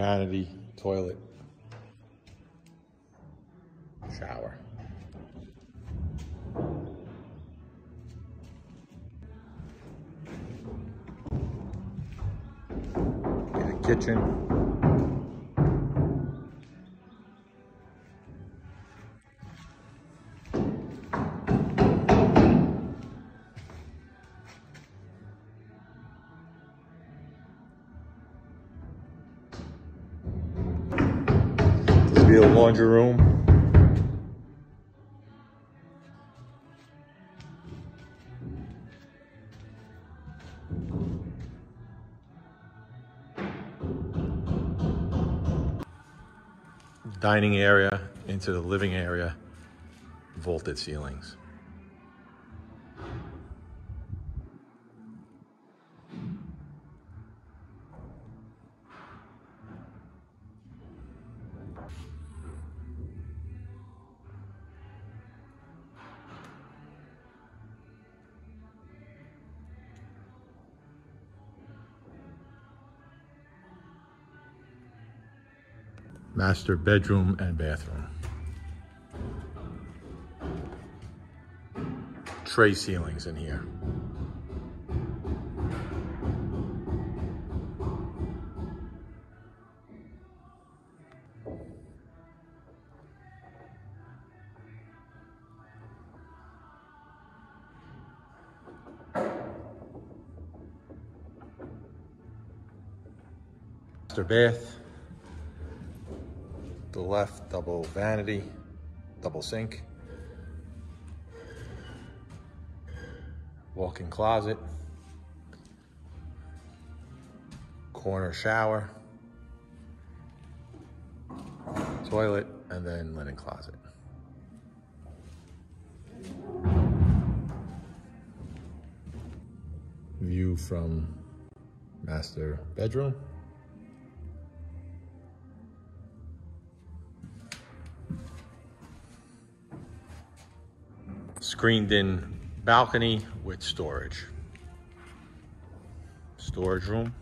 vanity, toilet, shower. The kitchen. Laundry room. Dining area into the living area, vaulted ceilings. Master bedroom and bathroom. Tray ceilings in here. Master bath. The left, double vanity, double sink. Walk-in closet. Corner shower. Toilet, and then linen closet. View from master bedroom. Screened in balcony with storage. Storage room.